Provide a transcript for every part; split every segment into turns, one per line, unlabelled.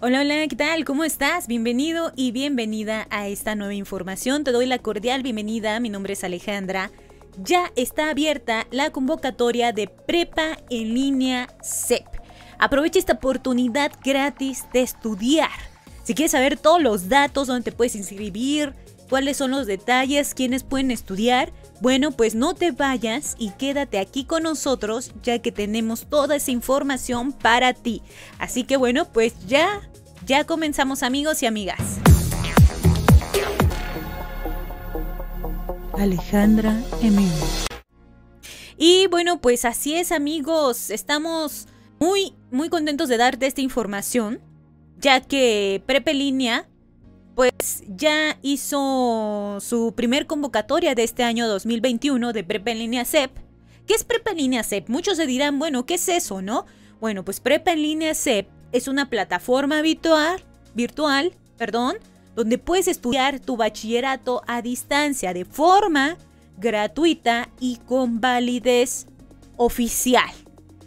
Hola, hola, ¿qué tal? ¿Cómo estás? Bienvenido y bienvenida a esta nueva información. Te doy la cordial bienvenida. Mi nombre es Alejandra. Ya está abierta la convocatoria de Prepa en línea CEP. Aprovecha esta oportunidad gratis de estudiar. Si quieres saber todos los datos, dónde te puedes inscribir, cuáles son los detalles, quiénes pueden estudiar, bueno, pues no te vayas y quédate aquí con nosotros ya que tenemos toda esa información para ti. Así que bueno, pues ya, ya comenzamos amigos y amigas.
Alejandra Emilio.
Y bueno, pues así es amigos, estamos muy, muy contentos de darte esta información, ya que Prepe Línea pues ya hizo su primer convocatoria de este año 2021 de Prepa en línea CEP. ¿Qué es Prepa en línea CEP? Muchos se dirán, bueno, ¿qué es eso, no? Bueno, pues Prepa en línea CEP es una plataforma virtual, virtual, perdón, donde puedes estudiar tu bachillerato a distancia de forma gratuita y con validez oficial.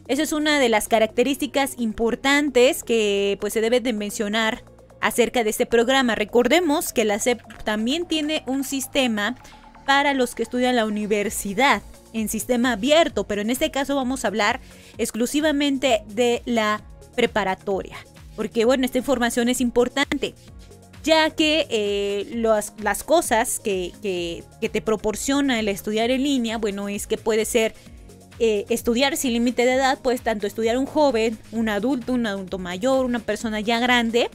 Esa es una de las características importantes que pues se debe de mencionar acerca de este programa. Recordemos que la SEP también tiene un sistema para los que estudian la universidad en sistema abierto, pero en este caso vamos a hablar exclusivamente de la preparatoria, porque bueno, esta información es importante, ya que eh, las cosas que, que, te proporciona el estudiar en línea, bueno, es que puede ser eh, estudiar sin límite de edad, pues tanto estudiar un joven, un adulto, un adulto mayor, una persona ya grande,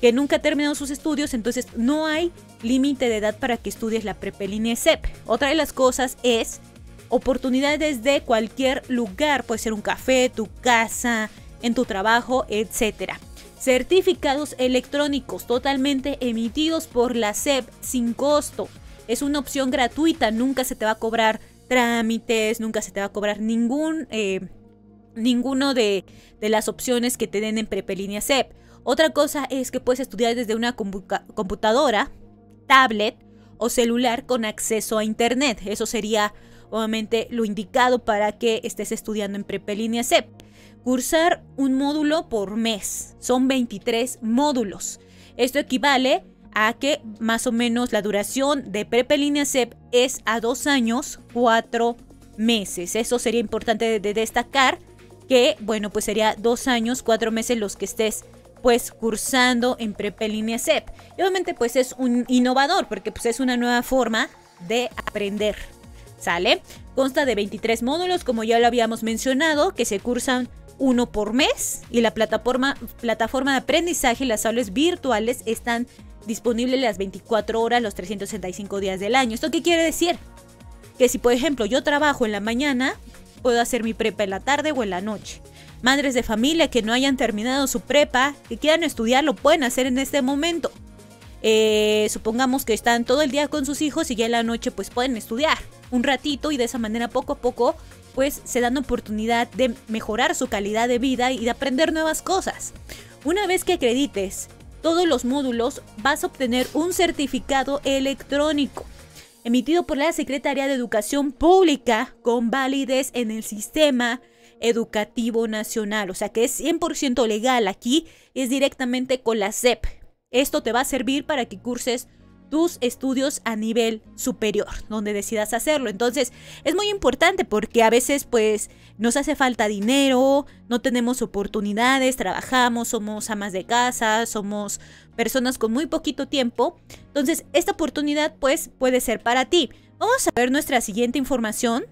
que nunca terminado sus estudios, entonces no hay límite de edad para que estudies la prepelínea CEP. Otra de las cosas es oportunidades de cualquier lugar, puede ser un café, tu casa, en tu trabajo, etc. Certificados electrónicos totalmente emitidos por la SEP sin costo. Es una opción gratuita, nunca se te va a cobrar trámites, nunca se te va a cobrar ningún, eh, ninguno de, de las opciones que te den en Prepelínea CEP. Otra cosa es que puedes estudiar desde una computadora, tablet o celular con acceso a Internet. Eso sería obviamente lo indicado para que estés estudiando en Prepelínea CEP. Cursar un módulo por mes. Son 23 módulos. Esto equivale a que más o menos la duración de Prepelínea CEP es a dos años, cuatro meses. Eso sería importante de destacar que, bueno, pues sería dos años, cuatro meses los que estés pues cursando en Prepa Línea CEP. Obviamente pues es un innovador porque pues es una nueva forma de aprender. ¿Sale? Consta de 23 módulos como ya lo habíamos mencionado que se cursan uno por mes y la plataforma, plataforma de aprendizaje y las aulas virtuales están disponibles las 24 horas, los 365 días del año. ¿Esto qué quiere decir? Que si por ejemplo yo trabajo en la mañana, puedo hacer mi prepa en la tarde o en la noche. Madres de familia que no hayan terminado su prepa, que quieran estudiar, lo pueden hacer en este momento. Eh, supongamos que están todo el día con sus hijos y ya en la noche pues pueden estudiar un ratito y de esa manera poco a poco pues se dan oportunidad de mejorar su calidad de vida y de aprender nuevas cosas. Una vez que acredites todos los módulos vas a obtener un certificado electrónico emitido por la Secretaría de Educación Pública con validez en el sistema educativo nacional, o sea que es 100% legal aquí, es directamente con la SEP. Esto te va a servir para que curses tus estudios a nivel superior, donde decidas hacerlo. Entonces, es muy importante porque a veces pues nos hace falta dinero, no tenemos oportunidades, trabajamos, somos amas de casa, somos personas con muy poquito tiempo. Entonces, esta oportunidad pues puede ser para ti. Vamos a ver nuestra siguiente información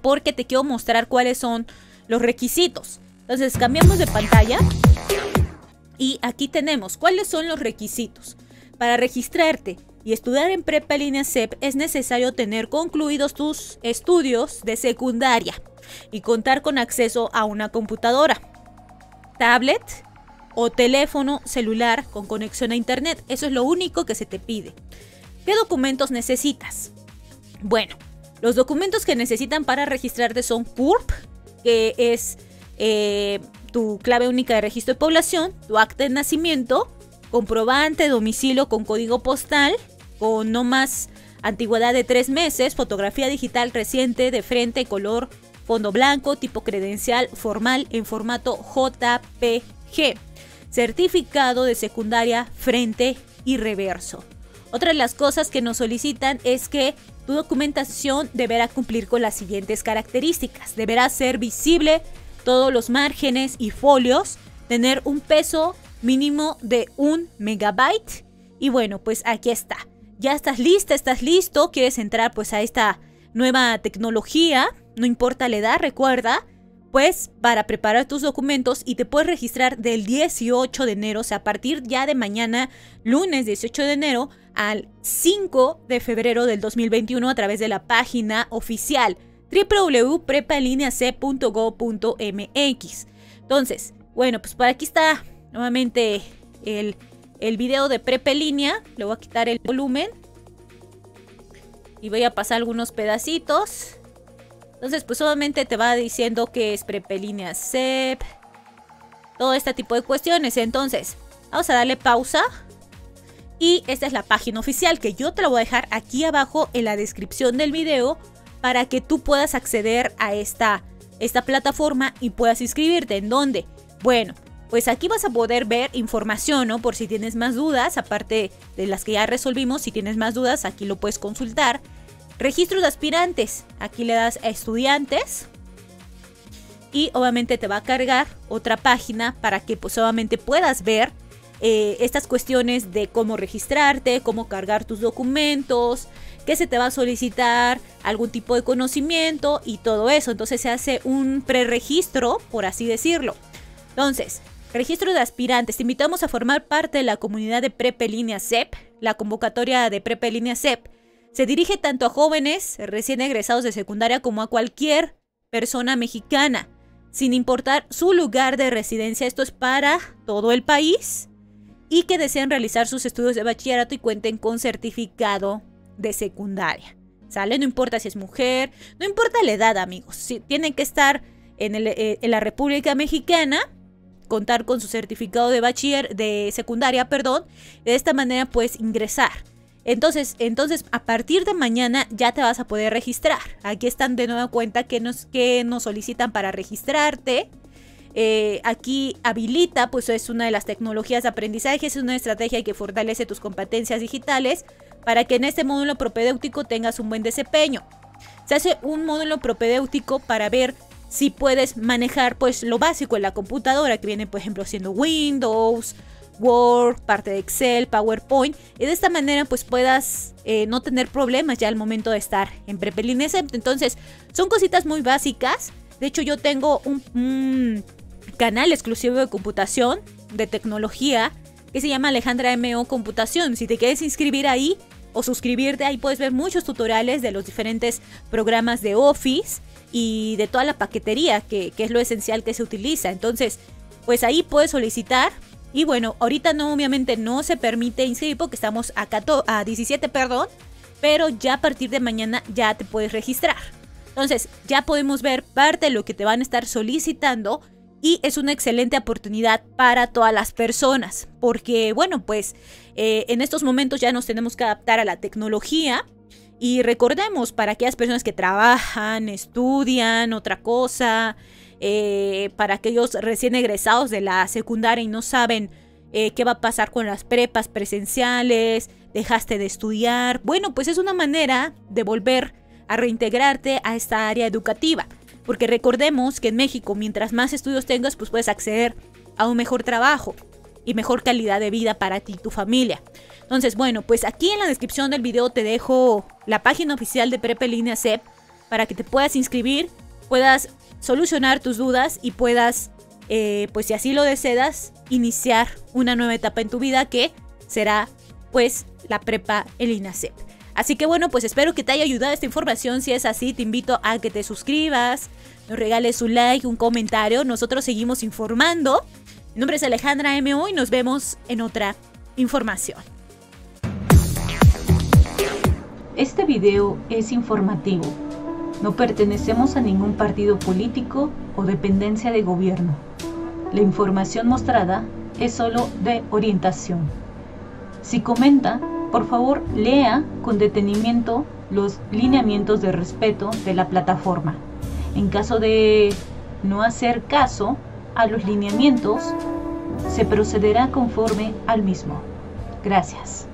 porque te quiero mostrar cuáles son los requisitos. Entonces, cambiamos de pantalla y aquí tenemos cuáles son los requisitos. Para registrarte y estudiar en Prepa Línea CEP es necesario tener concluidos tus estudios de secundaria y contar con acceso a una computadora, tablet o teléfono celular con conexión a internet. Eso es lo único que se te pide. ¿Qué documentos necesitas? Bueno, los documentos que necesitan para registrarte son CURP, que es eh, tu clave única de registro de población, tu acta de nacimiento, comprobante, domicilio con código postal, con no más antigüedad de tres meses, fotografía digital reciente de frente, color, fondo blanco, tipo credencial formal en formato JPG. certificado de secundaria frente y reverso. Otra de las cosas que nos solicitan es que tu documentación deberá cumplir con las siguientes características. Deberá ser visible todos los márgenes y folios, tener un peso mínimo de un megabyte. Y bueno, pues aquí está. Ya estás lista, estás listo, quieres entrar pues a esta nueva tecnología, no importa la edad, recuerda, pues para preparar tus documentos y te puedes registrar del 18 de enero, o sea, a partir ya de mañana, lunes 18 de enero, al 5 de febrero del 2021 a través de la página oficial www.prepalineac.go.mx. Entonces, bueno, pues por aquí está nuevamente el, el video de Prepa Línea. Le voy a quitar el volumen. Y voy a pasar algunos pedacitos. Entonces, pues solamente te va diciendo que es Prepelínea CEP. Todo este tipo de cuestiones. Entonces, vamos a darle pausa. Y esta es la página oficial que yo te la voy a dejar aquí abajo en la descripción del video para que tú puedas acceder a esta, esta plataforma y puedas inscribirte. ¿En dónde? Bueno, pues aquí vas a poder ver información, ¿no? Por si tienes más dudas, aparte de las que ya resolvimos, si tienes más dudas, aquí lo puedes consultar. Registro de aspirantes, aquí le das a estudiantes y obviamente te va a cargar otra página para que pues obviamente puedas ver eh, estas cuestiones de cómo registrarte, cómo cargar tus documentos, qué se te va a solicitar, algún tipo de conocimiento y todo eso. Entonces se hace un preregistro, por así decirlo. Entonces, registro de aspirantes. Te invitamos a formar parte de la comunidad de Prepe Línea CEP. La convocatoria de Prepe Línea CEP se dirige tanto a jóvenes recién egresados de secundaria como a cualquier persona mexicana, sin importar su lugar de residencia. Esto es para todo el país y que desean realizar sus estudios de bachillerato y cuenten con certificado de secundaria. ¿Sale? No importa si es mujer, no importa la edad, amigos. Si tienen que estar en, eh, en la República Mexicana, contar con su certificado de bachiller, de secundaria, perdón. De esta manera puedes ingresar. Entonces, entonces, a partir de mañana ya te vas a poder registrar. Aquí están de nueva cuenta que nos, que nos solicitan para registrarte. Eh, aquí habilita, pues es una de las tecnologías de aprendizaje, es una estrategia que fortalece tus competencias digitales para que en este módulo propedéutico tengas un buen desempeño. Se hace un módulo propedéutico para ver si puedes manejar pues lo básico en la computadora, que viene por ejemplo siendo Windows, Word, parte de Excel, PowerPoint, y de esta manera pues puedas eh, no tener problemas ya al momento de estar en Prepelín Entonces, son cositas muy básicas. De hecho, yo tengo un canal exclusivo de computación, de tecnología, que se llama Alejandra MO Computación. Si te quieres inscribir ahí o suscribirte, ahí puedes ver muchos tutoriales de los diferentes programas de Office y de toda la paquetería, que, es lo esencial que se utiliza. Entonces, pues ahí puedes solicitar. Y bueno, ahorita no, obviamente no se permite inscribir porque estamos a, a 17, perdón. Pero ya a partir de mañana ya te puedes registrar. Entonces, ya podemos ver parte de lo que te van a estar solicitando y es una excelente oportunidad para todas las personas, porque bueno, pues eh, en estos momentos ya nos tenemos que adaptar a la tecnología y recordemos, para aquellas personas que trabajan, estudian otra cosa, eh, para aquellos recién egresados de la secundaria y no saben eh, qué va a pasar con las prepas presenciales, dejaste de estudiar, bueno, pues es una manera de volver a reintegrarte a esta área educativa. Porque recordemos que en México, mientras más estudios tengas, pues puedes acceder a un mejor trabajo y mejor calidad de vida para ti y tu familia. Entonces, bueno, pues aquí en la descripción del video te dejo la página oficial de Prepe Línea CEP para que te puedas inscribir, puedas solucionar tus dudas y puedas, eh, pues si así lo deseas, iniciar una nueva etapa en tu vida que será pues la Prepa en Línea CEP. Así que bueno, pues espero que te haya ayudado esta información. Si es así, te invito a que te suscribas, nos regales un like, un comentario. Nosotros seguimos informando. Mi nombre es Alejandra MO y nos vemos en otra información.
Este video es informativo. No pertenecemos a ningún partido político o dependencia de gobierno. La información mostrada es solo de orientación. Si comenta, por favor, lea con detenimiento los lineamientos de respeto de la plataforma. En caso de no hacer caso a los lineamientos, se procederá conforme al mismo. Gracias.